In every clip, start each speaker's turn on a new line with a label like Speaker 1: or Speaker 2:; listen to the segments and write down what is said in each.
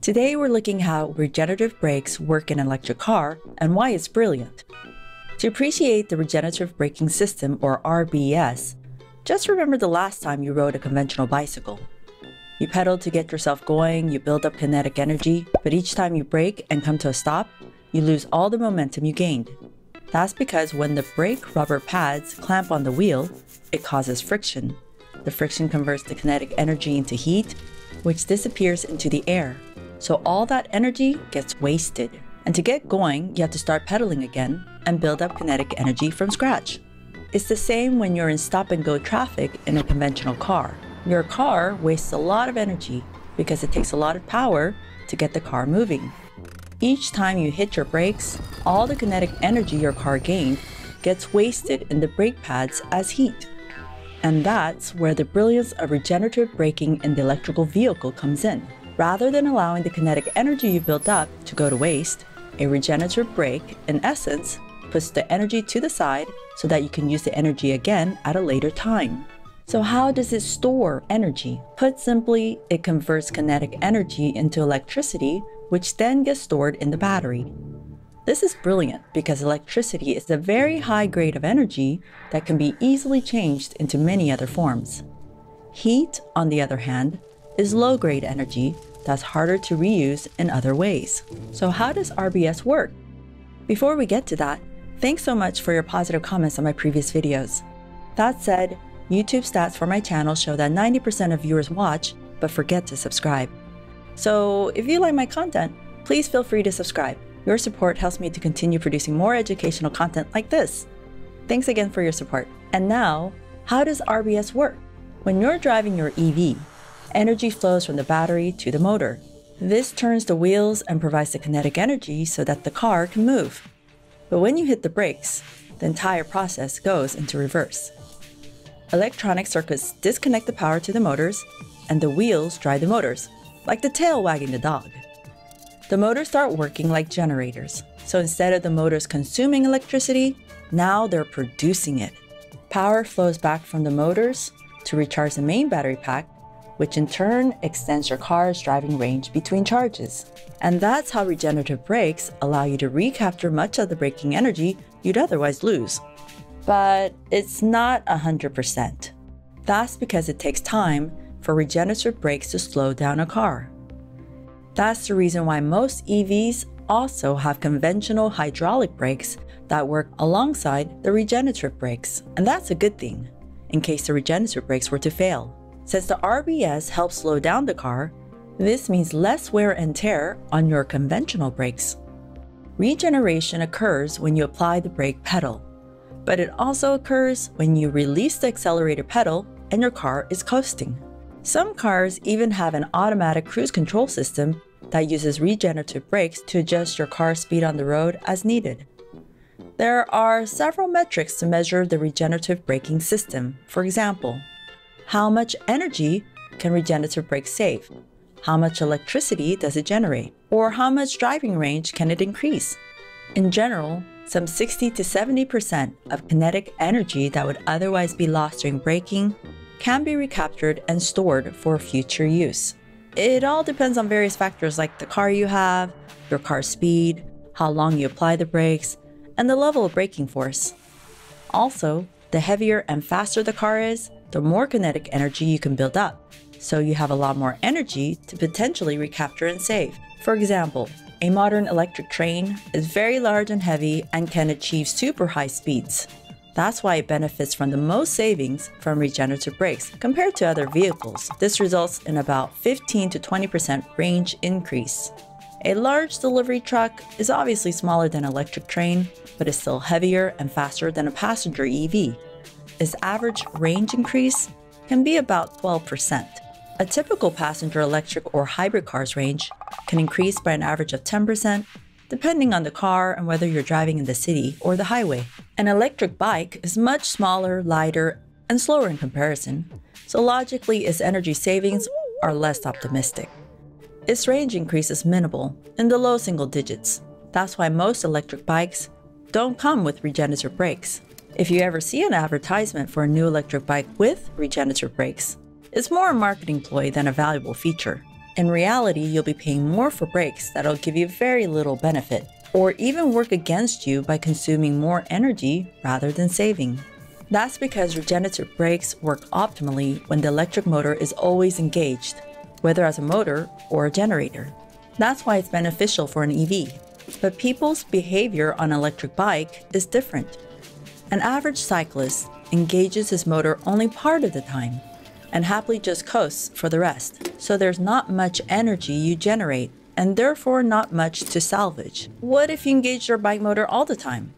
Speaker 1: Today we're looking how regenerative brakes work in an electric car and why it's brilliant. To appreciate the regenerative braking system or RBS, just remember the last time you rode a conventional bicycle. You pedal to get yourself going, you build up kinetic energy, but each time you brake and come to a stop, you lose all the momentum you gained. That's because when the brake rubber pads clamp on the wheel, it causes friction. The friction converts the kinetic energy into heat, which disappears into the air. So all that energy gets wasted. And to get going, you have to start pedaling again and build up kinetic energy from scratch. It's the same when you're in stop and go traffic in a conventional car. Your car wastes a lot of energy because it takes a lot of power to get the car moving. Each time you hit your brakes, all the kinetic energy your car gained gets wasted in the brake pads as heat. And that's where the brilliance of regenerative braking in the electrical vehicle comes in. Rather than allowing the kinetic energy you built up to go to waste, a regenerative brake, in essence, puts the energy to the side so that you can use the energy again at a later time. So, how does it store energy? Put simply, it converts kinetic energy into electricity, which then gets stored in the battery. This is brilliant because electricity is a very high grade of energy that can be easily changed into many other forms. Heat, on the other hand, is low grade energy that's harder to reuse in other ways. So, how does RBS work? Before we get to that, thanks so much for your positive comments on my previous videos. That said, YouTube stats for my channel show that 90% of viewers watch but forget to subscribe. So, if you like my content, please feel free to subscribe. Your support helps me to continue producing more educational content like this. Thanks again for your support. And now, how does RBS work? When you're driving your EV, energy flows from the battery to the motor. This turns the wheels and provides the kinetic energy so that the car can move. But when you hit the brakes, the entire process goes into reverse. Electronic circuits disconnect the power to the motors, and the wheels drive the motors, like the tail wagging the dog. The motors start working like generators, so instead of the motors consuming electricity, now they're producing it. Power flows back from the motors to recharge the main battery pack which in turn extends your car's driving range between charges. And that's how regenerative brakes allow you to recapture much of the braking energy you'd otherwise lose. But it's not 100%. That's because it takes time for regenerative brakes to slow down a car. That's the reason why most EVs also have conventional hydraulic brakes that work alongside the regenerative brakes. And that's a good thing, in case the regenerative brakes were to fail. Since the RBS helps slow down the car, this means less wear and tear on your conventional brakes. Regeneration occurs when you apply the brake pedal, but it also occurs when you release the accelerator pedal and your car is coasting. Some cars even have an automatic cruise control system that uses regenerative brakes to adjust your car's speed on the road as needed. There are several metrics to measure the regenerative braking system. For example, how much energy can regenerative brakes save? How much electricity does it generate? Or how much driving range can it increase? In general, some 60 to 70% of kinetic energy that would otherwise be lost during braking can be recaptured and stored for future use. It all depends on various factors like the car you have, your car's speed, how long you apply the brakes, and the level of braking force. Also, the heavier and faster the car is, the more kinetic energy you can build up, so you have a lot more energy to potentially recapture and save. For example, a modern electric train is very large and heavy and can achieve super high speeds. That's why it benefits from the most savings from regenerative brakes compared to other vehicles. This results in about 15 to 20% range increase. A large delivery truck is obviously smaller than an electric train, but is still heavier and faster than a passenger EV its average range increase can be about 12%. A typical passenger electric or hybrid car's range can increase by an average of 10%, depending on the car and whether you're driving in the city or the highway. An electric bike is much smaller, lighter, and slower in comparison, so logically its energy savings are less optimistic. Its range increase is minimal, in the low single digits. That's why most electric bikes don't come with regenerative brakes. If you ever see an advertisement for a new electric bike with regenerative brakes, it's more a marketing ploy than a valuable feature. In reality, you'll be paying more for brakes that'll give you very little benefit, or even work against you by consuming more energy rather than saving. That's because regenerative brakes work optimally when the electric motor is always engaged, whether as a motor or a generator. That's why it's beneficial for an EV. But people's behavior on an electric bike is different. An average cyclist engages his motor only part of the time and happily just coasts for the rest. So there's not much energy you generate and therefore not much to salvage. What if you engage your bike motor all the time?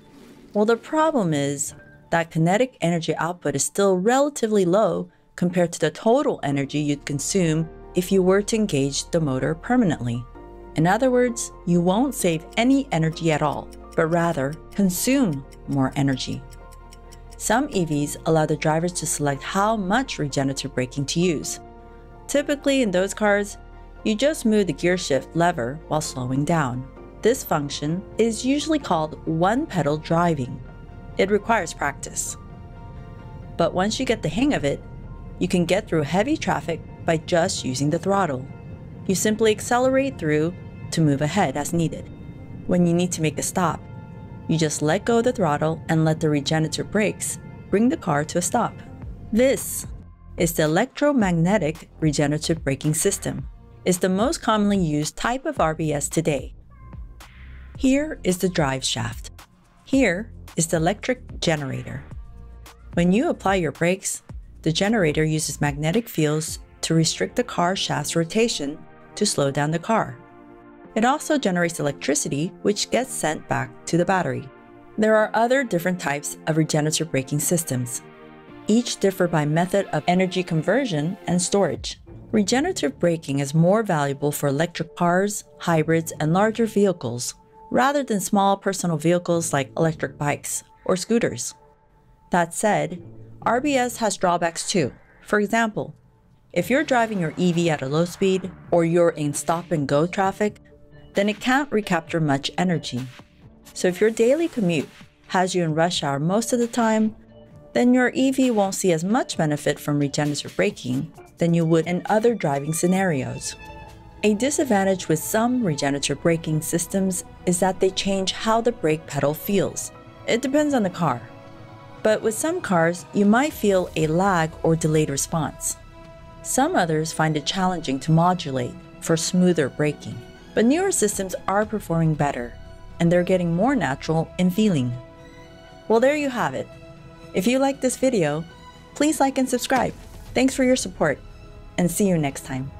Speaker 1: Well, the problem is that kinetic energy output is still relatively low compared to the total energy you'd consume if you were to engage the motor permanently. In other words, you won't save any energy at all, but rather consume more energy. Some EVs allow the drivers to select how much regenerative braking to use. Typically, in those cars, you just move the gear shift lever while slowing down. This function is usually called one pedal driving. It requires practice. But once you get the hang of it, you can get through heavy traffic by just using the throttle. You simply accelerate through to move ahead as needed. When you need to make a stop, you just let go of the throttle and let the regenerative brakes bring the car to a stop. This is the electromagnetic regenerative braking system. It's the most commonly used type of RBS today. Here is the drive shaft. Here is the electric generator. When you apply your brakes, the generator uses magnetic fields to restrict the car shaft's rotation to slow down the car. It also generates electricity, which gets sent back to the battery. There are other different types of regenerative braking systems. Each differ by method of energy conversion and storage. Regenerative braking is more valuable for electric cars, hybrids, and larger vehicles, rather than small personal vehicles like electric bikes or scooters. That said, RBS has drawbacks too. For example, if you're driving your EV at a low speed or you're in stop and go traffic, then it can't recapture much energy. So if your daily commute has you in rush hour most of the time, then your EV won't see as much benefit from regenerative braking than you would in other driving scenarios. A disadvantage with some regenerative braking systems is that they change how the brake pedal feels. It depends on the car. But with some cars, you might feel a lag or delayed response. Some others find it challenging to modulate for smoother braking. But newer systems are performing better, and they're getting more natural in feeling. Well, there you have it. If you like this video, please like and subscribe. Thanks for your support, and see you next time.